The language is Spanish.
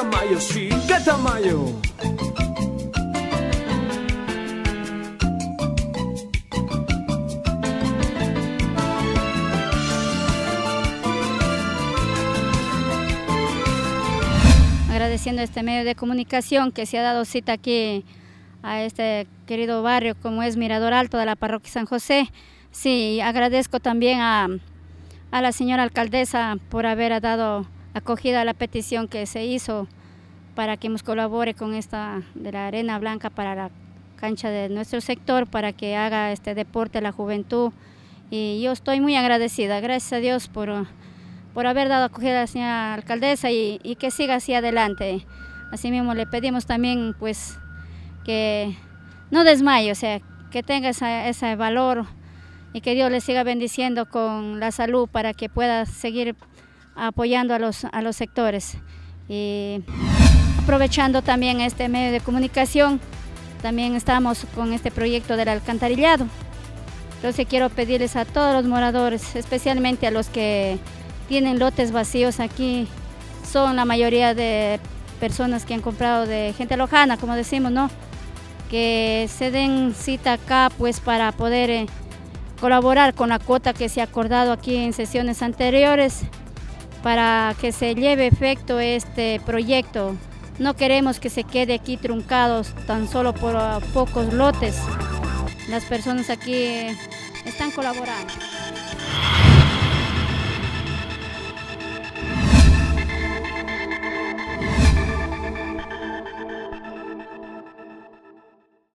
Tamayo, sí, qué tamaño. Agradeciendo este medio de comunicación que se ha dado cita aquí a este querido barrio como es Mirador Alto de la parroquia San José. Sí, agradezco también a, a la señora alcaldesa por haber dado acogida la petición que se hizo para que nos colabore con esta de la arena blanca para la cancha de nuestro sector, para que haga este deporte la juventud. Y yo estoy muy agradecida, gracias a Dios por, por haber dado acogida a la señora alcaldesa y, que siga así adelante. Asimismo le pedimos también pues que no desmaye, o sea, que tenga ese valor y que Dios le siga bendiciendo con la salud para que pueda seguir apoyando a los, a los sectores. Y aprovechando también este medio de comunicación, también estamos con este proyecto del alcantarillado. Entonces quiero pedirles a todos los moradores, especialmente a los que tienen lotes vacíos aquí, son la mayoría de personas que han comprado de gente lojana, como decimos, ¿no? Que se den cita acá pues para poder eh, colaborar con la cuota que se ha acordado aquí en sesiones anteriores para que se lleve efecto este proyecto. No queremos que se quede aquí truncados tan solo por pocos lotes. Las personas aquí están colaborando.